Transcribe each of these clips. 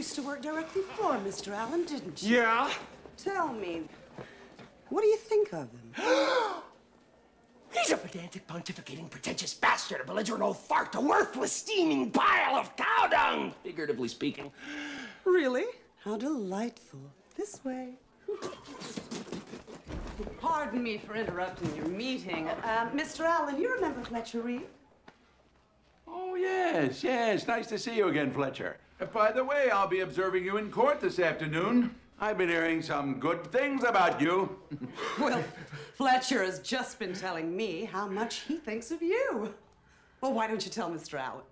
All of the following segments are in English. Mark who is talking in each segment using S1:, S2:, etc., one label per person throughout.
S1: used to work directly for Mr. Allen, didn't you?
S2: Yeah?
S1: Tell me, what do you think of him?
S2: He's a pedantic, pontificating, pretentious bastard, a belligerent old fart, a worthless, steaming pile of cow dung, figuratively speaking.
S1: Really? How delightful. This way. Pardon me for interrupting your meeting. Uh, Mr. Allen, you remember Fletcher Reed?
S3: Yes, yes. Nice to see you again, Fletcher. By the way, I'll be observing you in court this afternoon. I've been hearing some good things about you.
S1: Well, Fletcher has just been telling me how much he thinks of you. Well, why don't you tell Mr. Allen?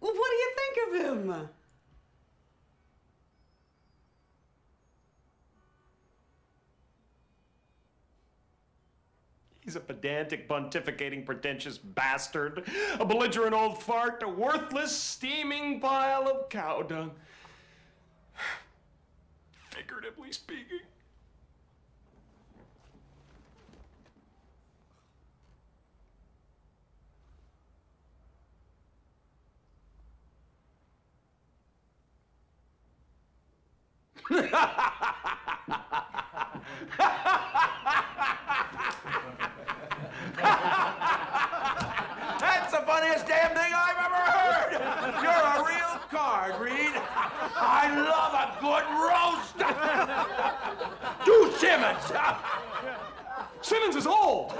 S1: Well, what do you think of him?
S2: He's a pedantic, pontificating, pretentious bastard, a belligerent old fart, a worthless, steaming pile of cow dung. Figuratively speaking.
S3: That's the funniest damn thing I've ever heard. You're a real card, Reed. I love a good roast. Do Simmons.
S2: Simmons is old!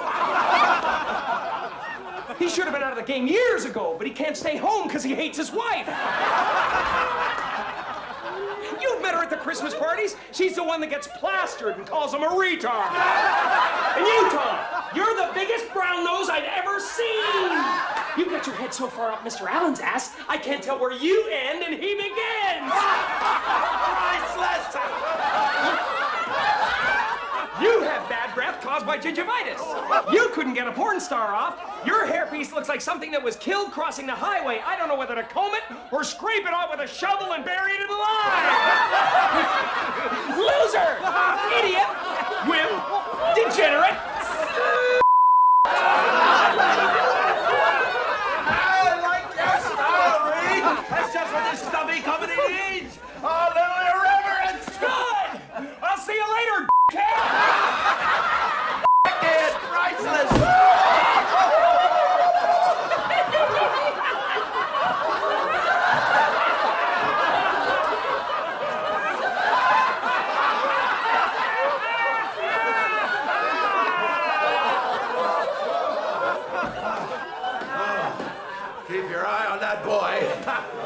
S2: he should have been out of the game years ago, but he can't stay home because he hates his wife. You've met her at the Christmas parties. She's the one that gets plastered and calls him a retard. And you, Tom, you're the biggest brown nose I'd ever seen. Got your head so far up Mr. Allen's ass, I can't tell where you end and he begins.
S3: Priceless.
S2: You have bad breath caused by gingivitis. You couldn't get a porn star off. Your hairpiece looks like something that was killed crossing the highway. I don't know whether to comb it or scrape it off with a shovel and bury it in the line. Loser! Idiot! Wimp! see you later, dickhead!
S3: dickhead, priceless! Keep your eye on that boy.